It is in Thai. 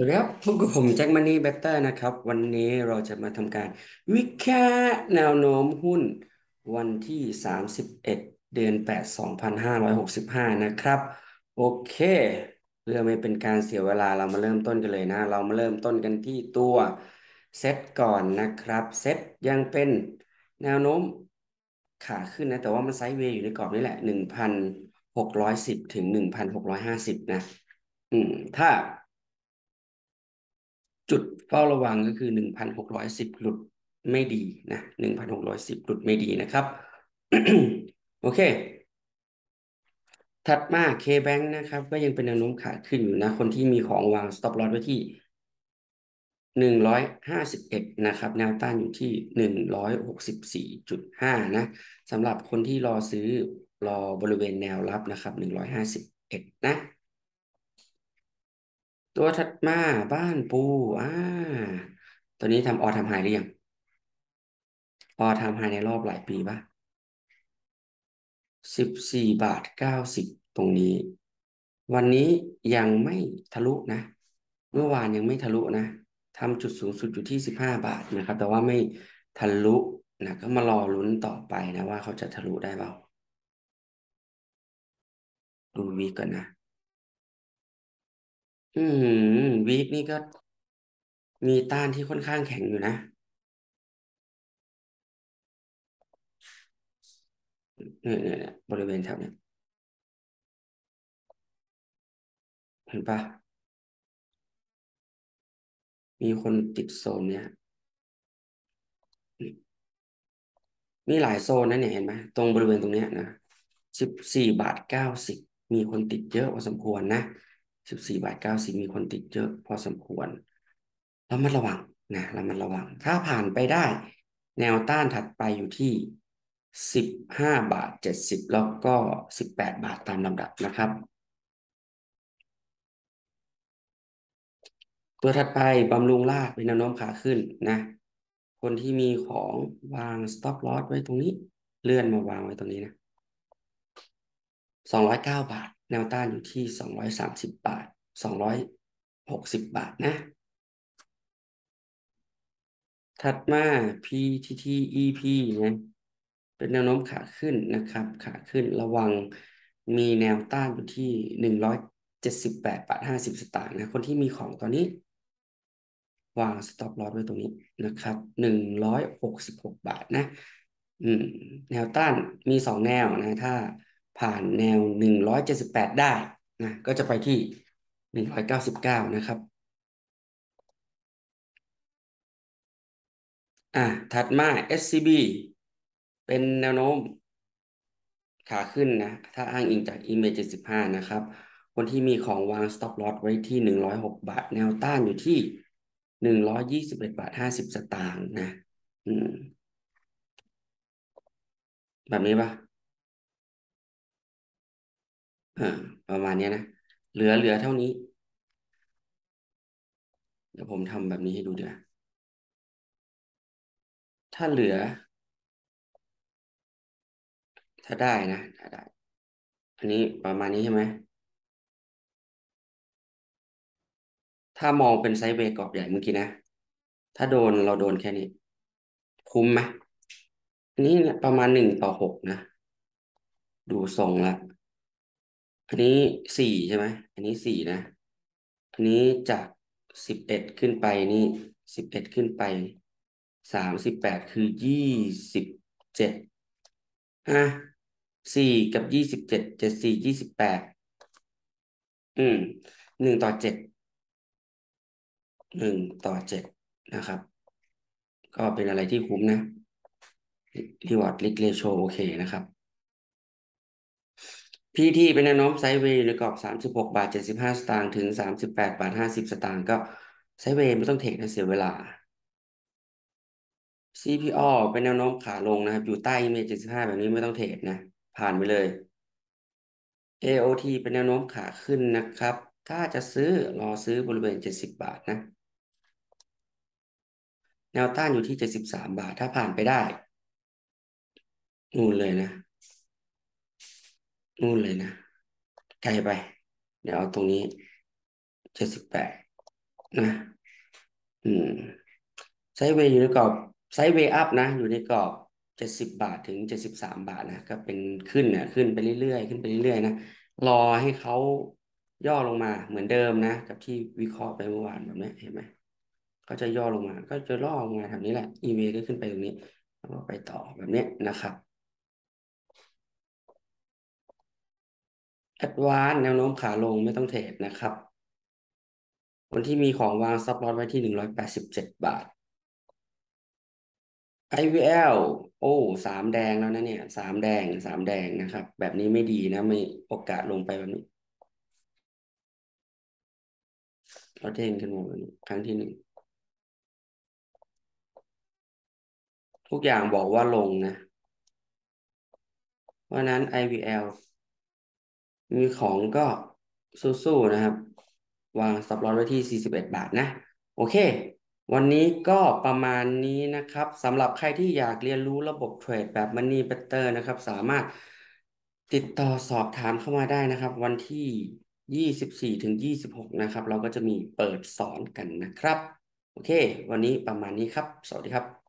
สวัสดีครับพบกับผมแจ็คมันนี่เบเตอร์นะครับ วันนี้เราจะมาทำการ วิเคราะห์แนวโน้มหุ้นวันที่ 31 เดือน 8 2565 นะครับ โอเค เพื่อไม่เป็นการเสียเวลาเรามาเริ่มต้นกันเลยนะ เรามาเริ่มต้นกันที่ตัวเซตก่อนนะครับเซตยังเป็นแนวโน้มขาขึ้นนะ แต่ว่ามันไซด์เวย์อยู่ในกรอบนี่แหละ 1,610 ถึง 1,650 นะ อืมถ้า จุดเฝ้าระวังก็คือหนึ่งพันหกร้อยสิบหลุดไม่ดีนะหนึ่งพันหกร้อยสิบหลุดไม่ดีนะครับ โอเค ถัดมา K-Bank นะครับ ก็ยังเป็นแนวโน้มขาขึ้นอยู่นะ คนที่มีของวาง stop loss ไว้ที่หนึ่งร้อยห้าสิบเอ็ดนะครับ แนวต้านอยู่ที่หนึ่งร้อยหกสิบสี่จุดห้านะสำหรับคนที่รอซื้อรอบริเวณแนวรับนะครับหนึ่งร้อยห้าสิบเอ็ดนะ ตัวถัดมาบ้านปูอ่าตัวนี้ทำออทำไฮหรือยังออทำไฮในรอบหลายปีปะสิบสี่บาทเก้าสิบตรงนี้ วันนี้ยังไม่ทะลุนะ เมื่อวานยังไม่ทะลุนะทำจุดสูงสุดอยู่ที่สิบห้าบาทนะครับ แต่ว่าไม่ทะลุนะก็มารอลุ้นต่อไปนะว่าเขาจะทะลุได้เปล่าดูวีก่อนนะ อืมวีคนี่ก็มีต้านที่ค่อนข้างแข็งอยู่นะ เนี่ยเนี่ยเนี่ยบริเวณแถวเนี้ยเห็นปะมีคนติดโซนเนี้ยมีหลายโซนนะเนี่ยเห็นไหมตรงบริเวณตรงเนี้ยนะสิบสี่บาทเก้าสิบมีคนติดเยอะพอสมควรนะ สิบสี่บาทเก้าสิบมีคนติดเยอะพอสมควรเรามาระวังนะเรามาระวัง ถ้าผ่านไปได้ แนวต้านถัดไปอยู่ที่สิบห้าบาทเจ็ดสิบแล้วก็สิบแปดบาทตามลำดับนะครับตัวถัดไปบำรุงราษฎร์เป็นแนวโน้มขาขึ้นนะ คนที่มีของวาง stop loss ไว้ตรงนี้ เลื่อนมาวางไว้ตรงนี้นะสองร้อยเก้าบาท แนวต้านอยู่ที่สองร้อยสามสิบบาทสองร้อยหกสิบบาทนะ ถัดมา PTTEP นะเป็นแนวโน้มขาขึ้นนะครับ ขาขึ้นระวังมีแนวต้านอยู่ที่หนึ่งร้อยเจ็ดสิบแปดบาทห้าสิบสตางค์นะ คนที่มีของตอนนี้ วาง stop loss ไว้ตรงนี้นะครับหนึ่งร้อยหกสิบหกบาทนะ อืม แนวต้านมีสองแนวนะ ถ้า ผ่านแนวหนึ่งร้อยเจ็ดสิบแปดได้นะก็จะไปที่หนึ่งร้อยเก้าสิบเก้านะครับ อะถัดมา SCB เป็นแนวโน้มขาขึ้นนะ ถ้าอ้างอิงจาก Image 75 นะครับ คนที่มีของวาง stop loss ไว้ที่ 106 บาท แนวต้านอยู่ที่ 121 บาท 50 สตางค์นะ อืม แบบนี้ปะ อ่าประมาณนี้นะ เหลือเหลือเท่านี้ เดี๋ยวผมทำแบบนี้ให้ดูเดี๋ยวถ้าเหลือ ถ้าได้นะถ้าได้ อันนี้ประมาณนี้ใช่ไหมถ้ามองเป็นไซด์เวกรอบใหญ่เมื่อกี้นะ ถ้าโดนเราโดนแค่นี้ คุ้มไหมอันนี้เนี่ยประมาณหนึ่งต่อหกนะ ดูทรงละ อันนี้สี่ใช่ไหม อันนี้สี่นะ อันนี้จากสิบเอ็ดขึ้นไปนี่สิบเอ็ดขึ้นไปสามสิบแปดคือยี่สิบเจ็ดอะสี่กับยี่สิบเจ็ดเจ็ดสี่ยี่สิบแปดอืมหนึ่งต่อเจ็ดหนึ่งต่อเจ็ดนะครับ ก็เป็นอะไรที่คุ้มนะรีวอร์ดลิกเรโชโอเคนะครับ PT เป็นแนวโน้มไซด์เวย์ในกรอบสามสิบหกบาทเจ็ดสิบห้าสตางค์ถึงสามสิบแปดบาทห้าสิบสตางค์ก็ไซด์เวย์ไม่ต้องเทคนะเสียเวลา CPO เป็นแนวโน้มขาลงนะครับ อยู่ใต้เมจเจ็ดสิบห้าแบบนี้ไม่ต้องเทรดนะ ผ่านไปเลย AOT เป็นแนวโน้มขาขึ้นนะครับ ถ้าจะซื้อรอซื้อบริเวณเจ็ดสิบบาทนะ แนวต้านอยู่ที่เจ็ดสิบสามบาท ถ้าผ่านไปได้ นู่นเลยนะ นู่นเลยนะไกลไป เดี๋ยวเอาตรงนี้เจ็ดสิบแปดนะ อืมไซเวย์อยู่ในกรอบไซเวย์อัพนะ อยู่ในกรอบเจ็ดสิบบาทถึงเจ็ดสิบสามบาทนะ ก็เป็นขึ้นเนี่ยขึ้นไปเรื่อยๆ ขึ้นไปเรื่อยๆนะ รอให้เขาย่อลงมาเหมือนเดิมนะ กับที่วิเคราะห์ไปเมื่อวานแบบนี้เห็นไหมก็จะย่อลงมา ก็จะล่อลงมาแถวนี้แหละอีเวก็ขึ้นไปตรงนี้แล้วก็ไปต่อแบบนี้นะครับ แอดวานแนวโน้มขาลงไม่ต้องเทรดนะครับคนที่มีของวางซับลอตไว้ที่หนึ่งร้อยแปดสิบเจ็ดบาท IVL โอ้สามแดงแล้วนะเนี่ยสามแดงสามแดงนะครับ แบบนี้ไม่ดีนะไม่โอกาสลงไปแบบนี้เราเด้งขึ้นมาครั้งที่หนึ่งทุกอย่างบอกว่าลงนะ เพราะนั้น IVL มีของก็สู้ๆนะครับ วางสับลอตไว้ที่ 41 บาทนะ โอเค วันนี้ก็ประมาณนี้นะครับสำหรับใครที่อยากเรียนรู้ระบบเทรดแบบ Money Better นะครับ สามารถติดต่อสอบถามเข้ามาได้นะครับ วันที่ 24 ถึง 26 นะครับ เราก็จะมีเปิดสอนกันนะครับ โอเค วันนี้ประมาณนี้ครับ สวัสดีครับ